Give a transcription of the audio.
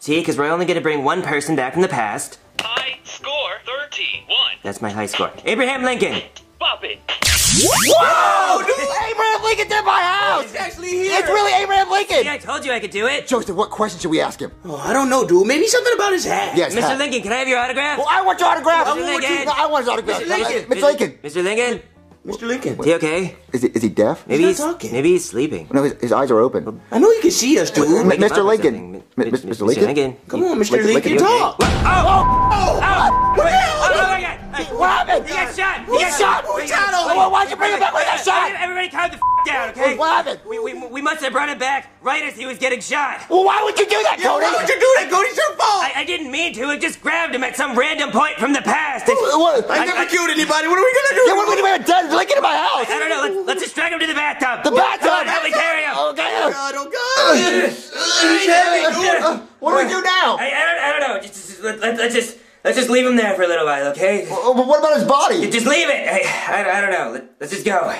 See, because we're only gonna bring one person back from the past. High score 31. That's my high score. Abraham Lincoln! Bop it. Whoa, dude! Abraham Lincoln's in my house! He's actually here. It's really Abraham Lincoln! See, I told you I could do it! Joseph, what question should we ask him? Oh, I don't know, dude. Maybe something about his hat. Yes, Mr. hat. Uh, Lincoln, can I have your autograph? Well, I want your autograph! Mr. I want, Lincoln. you- I want his autograph. Mr. Lincoln. Mr. Lincoln. Mr. Lincoln? Mr. Lincoln. Is he okay? Is he, is he deaf? Maybe not he's, talking. maybe he's sleeping. No, his, his eyes are open. I know you can see us, dude. M- Wake him Mr. Lincoln. Something. M- M- Mr. Mr. Lincoln? Lincoln? Come on, Mr. Lincoln, Lincoln, Lincoln. talk. Oh oh oh, oh! oh! oh! What the hell? Oh, oh my god! What happened? He got shot! Who he got shot? Wait, Who shot him? Well, why'd you bring him back when he got shot? Everybody calm the f down, okay? What happened? We, we, we must have brought him back right as he was getting shot. Well, why would you do that, Yo, Cody? why would you do that, Cody? It's your fault. I, I didn't mean to. I just grabbed him at some random point from the past. It's- What? I, I- never I- killed anybody. What are we gonna do? Yeah, what are we doing? Dead Lincoln in my house. I don't know. Let's, let's just drag him to the bathtub. The bathtub. Uh, what do we do now? I, I, don't, I don't know. Just, just, let, let, let's just let's just leave him there for a little while, okay? Oh, but what about his body? Just leave it. I, I, I don't know. Let, let's just go.